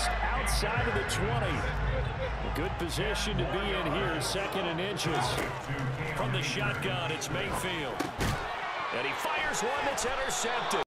just outside of the 20. Good position to be in here, second and inches. From the shotgun, it's Mayfield. And he fires one that's intercepted.